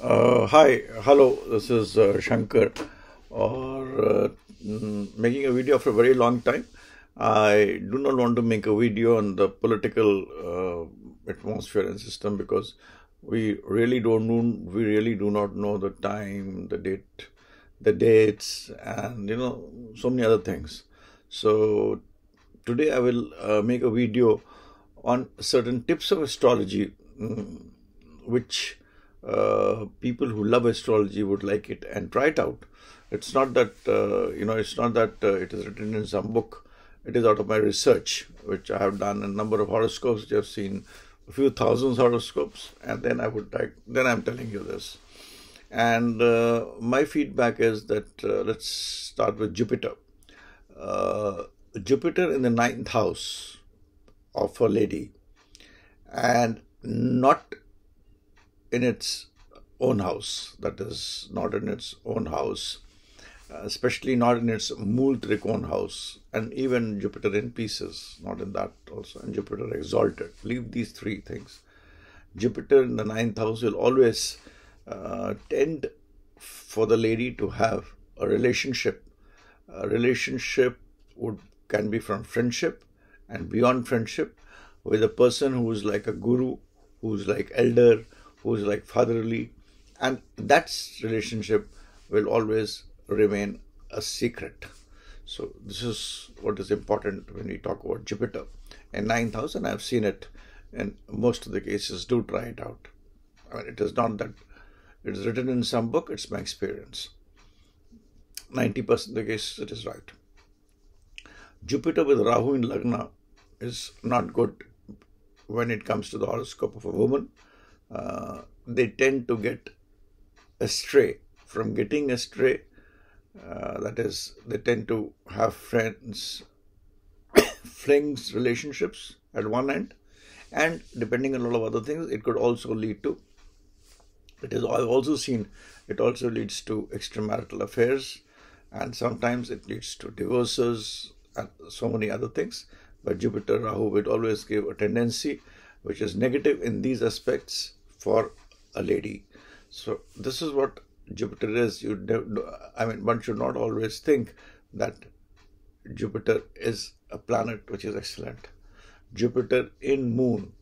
Uh, hi, hello, this is uh, Shanker, or uh, mm, making a video for a very long time. I do not want to make a video on the political uh, atmosphere and system because we really don't know, we really do not know the time, the date, the dates, and you know, so many other things. So today I will uh, make a video on certain tips of astrology, mm, which uh, people who love astrology would like it and try it out. It's not that uh, you know, it's not that uh, it is written in some book. It is out of my research, which I have done a number of horoscopes. I've seen a few thousands horoscopes, and then I would like, then I'm telling you this. And uh, my feedback is that uh, let's start with Jupiter. Uh, Jupiter in the ninth house of a lady, and not in its own house, that is, not in its own house, uh, especially not in its Mool house, and even Jupiter in Pisces, not in that also, and Jupiter exalted. Leave these three things. Jupiter in the ninth house will always uh, tend for the lady to have a relationship. A relationship would can be from friendship and beyond friendship with a person who is like a guru, who's like elder, who's like fatherly, and that relationship will always remain a secret. So this is what is important when we talk about Jupiter. And I've seen it in most of the cases. Do try it out. I mean, it is not that it is written in some book. It's my experience. Ninety percent of the cases, it is right. Jupiter with Rahu in Lagna is not good when it comes to the horoscope of a woman uh, they tend to get astray. From getting astray, uh, that is, they tend to have friends, flings, relationships at one end, and depending on a lot of other things, it could also lead to. It is. I've also seen it also leads to extramarital affairs, and sometimes it leads to divorces and so many other things. But Jupiter Rahu would always give a tendency which is negative in these aspects for a lady. So this is what Jupiter is. You, I mean, one should not always think that Jupiter is a planet which is excellent. Jupiter in Moon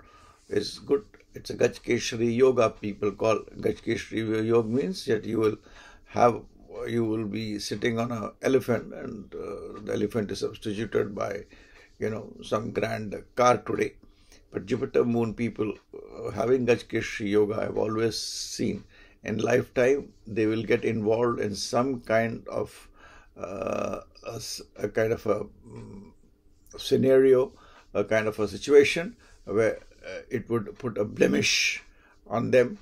is good. It's a Gajkeshari yoga. People call Gajkeshari yoga means that you will have you will be sitting on an elephant and uh, the elephant is substituted by you know some grand car today but Jupiter moon people uh, having Gajkesh yoga, I've always seen in lifetime they will get involved in some kind of uh, a, a, kind of a um, scenario, a kind of a situation where uh, it would put a blemish on them.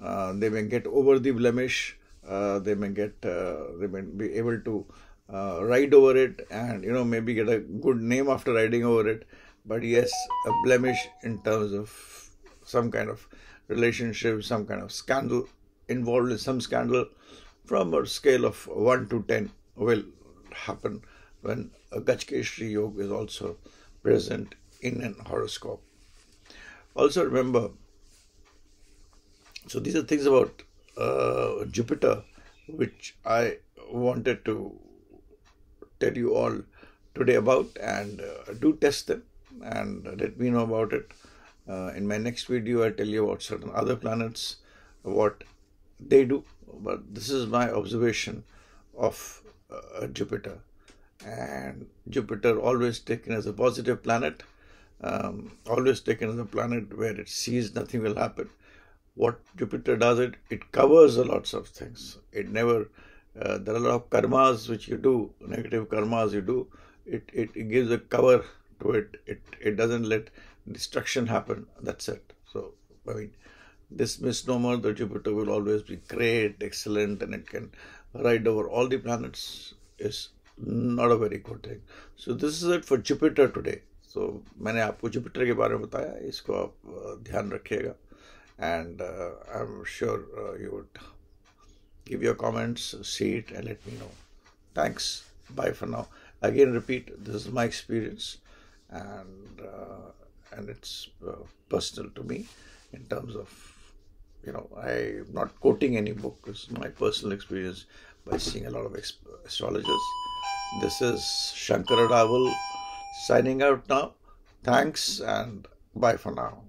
Uh, they may get over the blemish. Uh, they may get. Uh, they may be able to ride over it, and you know maybe get a good name after riding over it but yes, a blemish in terms of some kind of relationship, some kind of scandal involved in some scandal from a scale of 1 to 10 will happen when a Gajkeshri yoga is also present in an horoscope. Also remember, so these are things about uh, Jupiter which I wanted to tell you all today about and uh, do test them and let me know about it. Uh, in my next video, I'll tell you about certain other planets, what they do. But this is my observation of uh, Jupiter. And Jupiter always taken as a positive planet, um, always taken as a planet where it sees nothing will happen. What Jupiter does, it it covers a lots of things. It never uh, there are a lot of karmas which you do, negative karmas you do. It, it, it gives a cover to it. It it doesn't let destruction happen. That's it. So I mean, this misnomer that Jupiter will always be great, excellent, and it can ride over all the planets is not a very good thing. So this is it for Jupiter today. So मैंने आपको Jupiter के बारे में बताया इसको आप ध्यान रखिएगा and uh, I'm sure uh, you would give your comments, see it, and let me know. Thanks. Bye for now. Again, repeat this is my experience and uh, and it's uh, personal to me in terms of you know, I'm not quoting any book. It's my personal experience by seeing a lot of astrologers. This is Shanker Adawal signing out now. Thanks and bye for now.